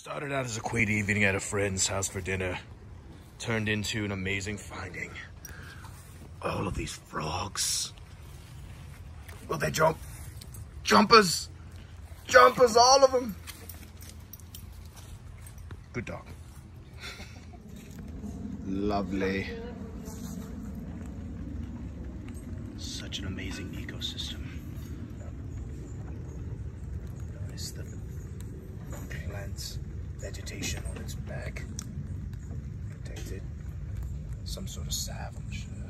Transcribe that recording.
Started out as a quaint evening at a friend's house for dinner. Turned into an amazing finding. All of these frogs. Will they jump? Jumpers! Jumpers, all of them! Good dog. Lovely. Such an amazing ecosystem. Notice the plants, vegetation on its back. Protected. Some sort of salve, I'm sure.